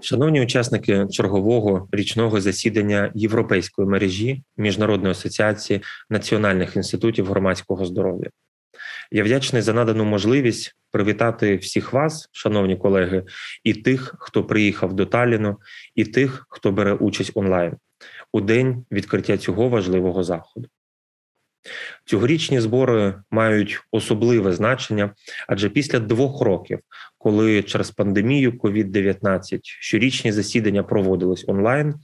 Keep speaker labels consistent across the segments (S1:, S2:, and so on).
S1: Шановні учасники чергового річного засідання Європейської мережі Міжнародної асоціації національних інститутів громадського здоров'я, я вдячний за надану можливість привітати всіх вас, шановні колеги, і тих, хто приїхав до Таліну, і тих, хто бере участь онлайн у день відкриття цього важливого заходу. Цьогорічні збори мають особливе значення, адже після двох років, коли через пандемію COVID-19 щорічні засідання проводились онлайн,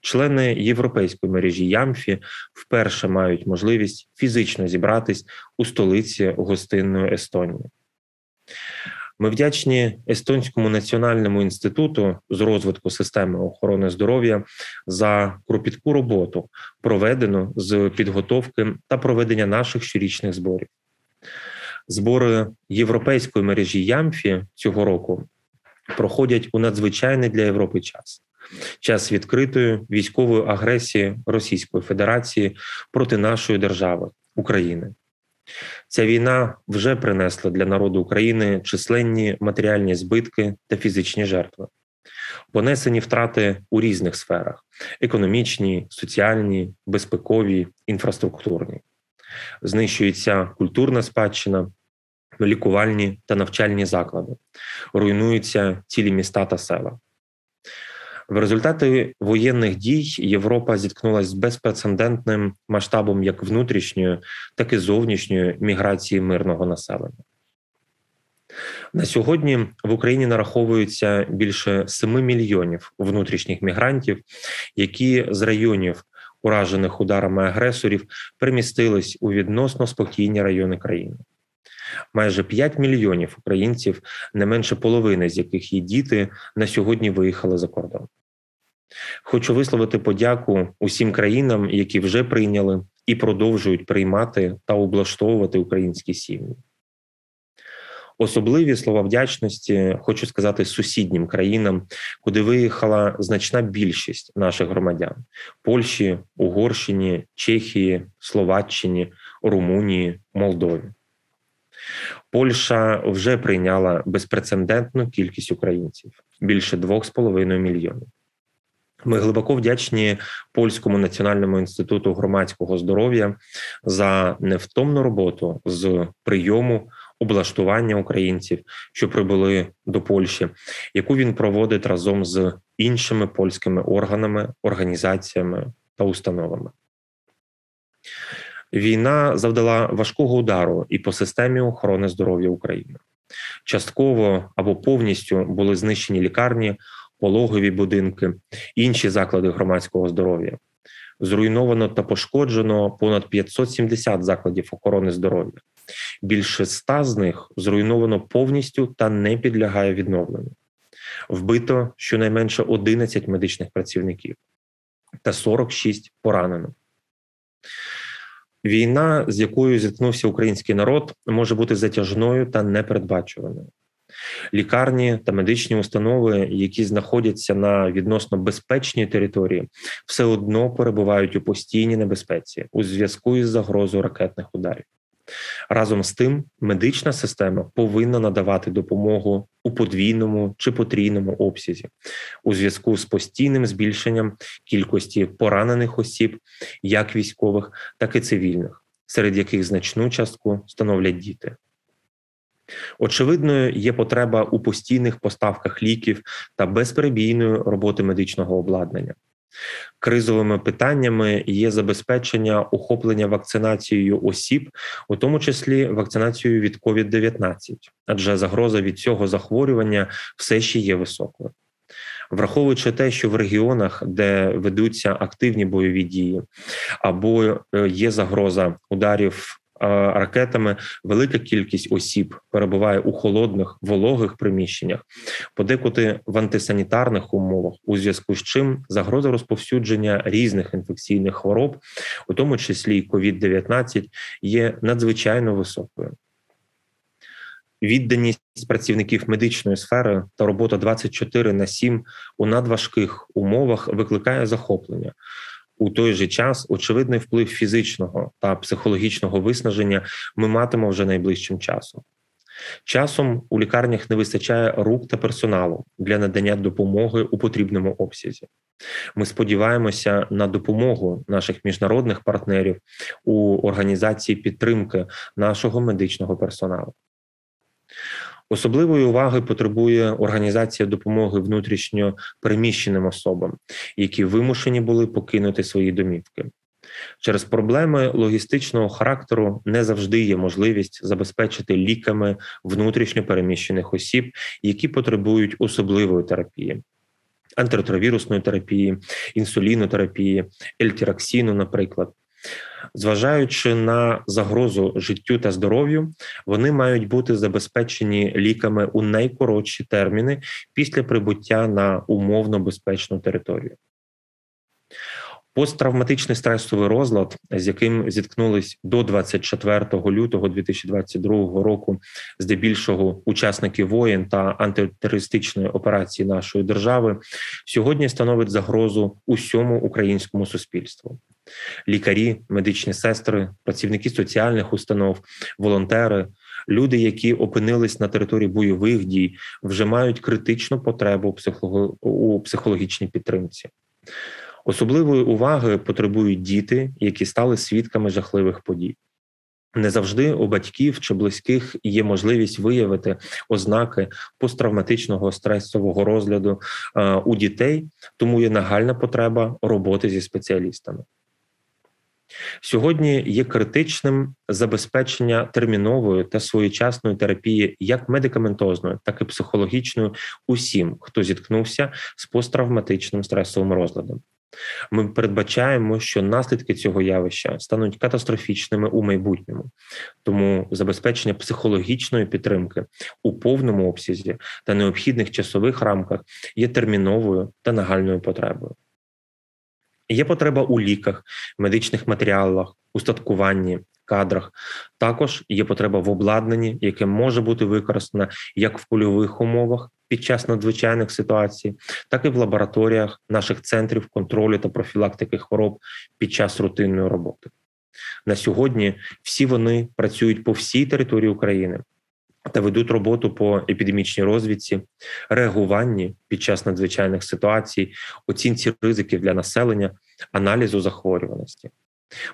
S1: члени європейської мережі Ямфі вперше мають можливість фізично зібратись у столиці гостинної Естонії. Ми вдячні Естонському національному інституту з розвитку системи охорони здоров'я за кропітку роботу, проведену з підготовки та проведення наших щорічних зборів. Збори європейської мережі Ямфі цього року проходять у надзвичайний для Європи час. Час відкритої військової агресії Російської Федерації проти нашої держави України. Ця війна вже принесла для народу України численні матеріальні збитки та фізичні жертви, понесені втрати у різних сферах: економічні, соціальні, безпекові, інфраструктурні. Знищується культурна спадщина, лікувальні та навчальні заклади, руйнуються цілі міста та села. В результаті воєнних дій Європа зіткнулася з безпрецедентним масштабом як внутрішньої, так і зовнішньої міграції мирного населення. На сьогодні в Україні нараховується більше 7 мільйонів внутрішніх мігрантів, які з районів, уражених ударами агресорів, перемістились у відносно спокійні райони країни. Майже 5 мільйонів українців, не менше половини з яких є діти, на сьогодні виїхали за кордон. Хочу висловити подяку усім країнам, які вже прийняли і продовжують приймати та облаштовувати українські сім'ї. Особливі слова вдячності хочу сказати сусіднім країнам, куди виїхала значна більшість наших громадян: Польщі, Угорщині, Чехії, Словаччині, Румунії, Молдові. Польща вже прийняла безпрецедентну кількість українців більше 2,5 мільйонів. Ми глибоко вдячні польському національному інституту громадського здоров'я за невтомну роботу з прийому облаштування українців, що прибули до Польщі, яку він проводить разом з іншими польськими органами, організаціями та установами. Війна завдала важкого удару і по системі охорони здоров'я України. Частково або повністю були знищені лікарні пологові будинки, інші заклади громадського здоров'я. Зруйновано та пошкоджено понад 570 закладів охорони здоров'я. Більше ста з них зруйновано повністю та не підлягає відновленню. Вбито щонайменше 11 медичних працівників та 46 поранено. Війна, з якою зіткнувся український народ, може бути затяжною та непередбачуваною. Лікарні та медичні установи, які знаходяться на відносно безпечній території, все одно перебувають у постійній небезпеці у зв'язку із загрозою ракетних ударів. Разом з тим, медична система повинна надавати допомогу у подвійному чи потрійному обсязі у зв'язку з постійним збільшенням кількості поранених осіб, як військових, так і цивільних, серед яких значну частку становлять діти. Очевидною є потреба у постійних поставках ліків та безперебійної роботи медичного обладнання. Кризовими питаннями є забезпечення охоплення вакцинацією осіб, у тому числі вакцинацією від COVID-19, адже загроза від цього захворювання все ще є високою. Враховуючи те, що в регіонах, де ведуться активні бойові дії, або е, є загроза ударів ракетами велика кількість осіб перебуває у холодних вологих приміщеннях, подекуди в антисанітарних умовах, у зв'язку з чим загроза розповсюдження різних інфекційних хвороб, у тому числі й COVID-19, є надзвичайно високою. Відданість працівників медичної сфери та робота 24 на 7 у надважких умовах викликає захоплення, у той же час очевидний вплив фізичного та психологічного виснаження ми матимемо вже найближчим часом. Часом у лікарнях не вистачає рук та персоналу для надання допомоги у потрібному обсязі. Ми сподіваємося на допомогу наших міжнародних партнерів у організації підтримки нашого медичного персоналу. Особливої уваги потребує організація допомоги внутрішньо переміщеним особам, які вимушені були покинути свої домівки. Через проблеми логістичного характеру не завжди є можливість забезпечити ліками внутрішньо переміщених осіб, які потребують особливої терапії. Антиретровірусної терапії, інсулінотерапії, ельтироксину, наприклад, Зважаючи на загрозу життю та здоров'ю, вони мають бути забезпечені ліками у найкоротші терміни після прибуття на умовно безпечну територію. Посттравматичний стресовий розлад, з яким зіткнулись до 24 лютого 2022 року, здебільшого учасники воєн та антитерористичної операції нашої держави, сьогодні становить загрозу усьому українському суспільству. Лікарі, медичні сестри, працівники соціальних установ, волонтери, люди, які опинились на території бойових дій, вже мають критичну потребу у психологічній підтримці. Особливої уваги потребують діти, які стали свідками жахливих подій. Не завжди у батьків чи близьких є можливість виявити ознаки посттравматичного стресового розгляду у дітей, тому є нагальна потреба роботи зі спеціалістами. Сьогодні є критичним забезпечення термінової та своєчасної терапії, як медикаментозною, так і психологічною, усім, хто зіткнувся з посттравматичним стресовим розладом. Ми передбачаємо, що наслідки цього явища стануть катастрофічними у майбутньому, тому забезпечення психологічної підтримки у повному обсязі та необхідних часових рамках є терміновою та нагальною потребою. Є потреба у ліках, медичних матеріалах, устаткуванні, кадрах. Також є потреба в обладнанні, яке може бути використане як в польових умовах під час надзвичайних ситуацій, так і в лабораторіях наших центрів контролю та профілактики хвороб під час рутинної роботи. На сьогодні всі вони працюють по всій території України. Та ведуть роботу по епідемічній розвідці, реагуванні під час надзвичайних ситуацій, оцінці ризиків для населення, аналізу захворюваності.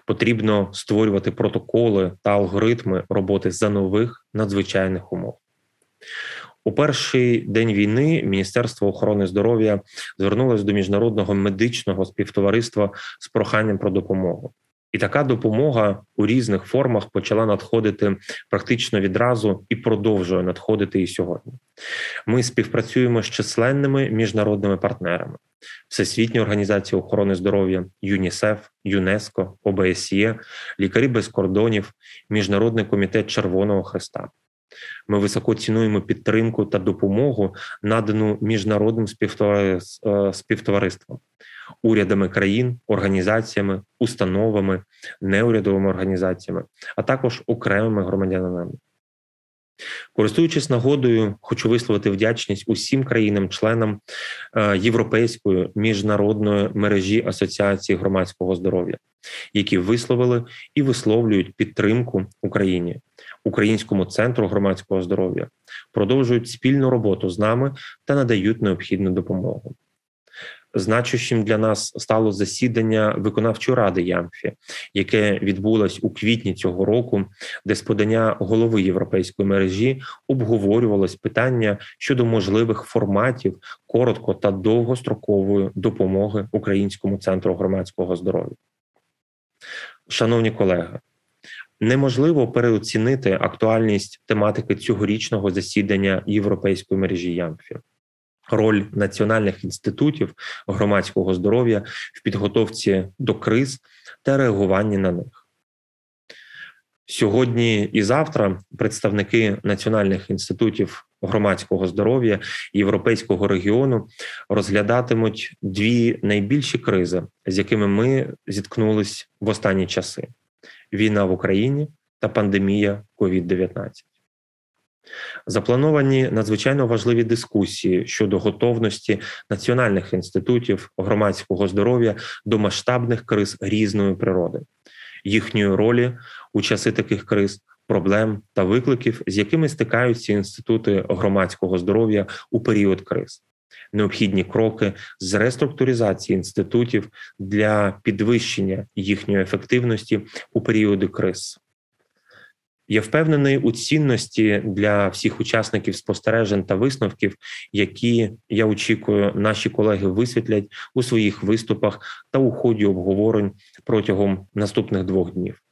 S1: Потрібно створювати протоколи та алгоритми роботи за нових надзвичайних умов. У перший день війни Міністерство охорони здоров'я звернулося до міжнародного медичного співтовариства з проханням про допомогу. І така допомога у різних формах почала надходити практично відразу і продовжує надходити і сьогодні. Ми співпрацюємо з численними міжнародними партнерами: Всесвітня організація охорони здоров'я, ЮНІСЕФ, ЮНЕСКО, ОБСЄ, Лікарі без кордонів, Міжнародний комітет Червоного Хреста. Ми високо цінуємо підтримку та допомогу, надану міжнародним е, співтовариством, урядами країн, організаціями, установами, неурядовими організаціями, а також окремими громадянами. Користуючись нагодою, хочу висловити вдячність усім країнам-членам е, Європейської міжнародної мережі асоціації громадського здоров'я, які висловили і висловлюють підтримку Україні, Українському центру громадського здоров'я, продовжують спільну роботу з нами та надають необхідну допомогу значущим для нас стало засідання виконавчої ради Ямфі, яке відбулось у квітні цього року, де з подання голови європейської мережі обговорювалось питання щодо можливих форматів коротко та довгострокової допомоги Українському центру громадського здоров'я. Шановні колеги. Неможливо переоцінити актуальність тематики цьогорічного засідання європейської мережі Ямфі роль національних інститутів громадського здоров'я в підготовці до криз та реагуванні на них. Сьогодні і завтра представники національних інститутів громадського здоров'я європейського регіону розглядатимуть дві найбільші кризи, з якими ми зіткнулись в останні часи: війна в Україні та пандемія COVID-19. Заплановані надзвичайно важливі дискусії щодо готовності національних інститутів громадського здоров'я до масштабних криз різної природи, їхньої ролі у часи таких криз, проблем та викликів, з якими стикаються інститути громадського здоров'я у період криз. Необхідні кроки з реструктуризації інститутів для підвищення їхньої ефективності у періоди криз. Я впевнений у цінності для всіх учасників спостережень та висновків, які я очікую, наші колеги висвітлять у своїх виступах та у ході обговорень протягом наступних двох днів.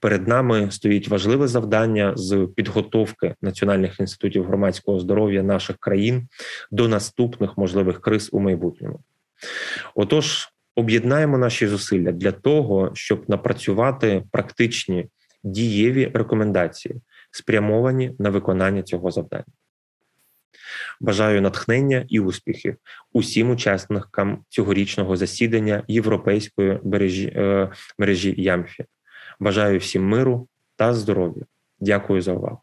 S1: Перед нами стоїть важливе завдання з підготовки національних інститутів громадського здоров'я наших країн до наступних можливих криз у майбутньому. Отож, об'єднаємо наші зусилля для того, щоб напрацювати практичні дієві рекомендації, спрямовані на виконання цього завдання. Бажаю натхнення і успіхів усім учасникам цьогорічного засідання європейської мережі, е, мережі Ямфі. Бажаю всім миру та здоров'я. Дякую за увагу.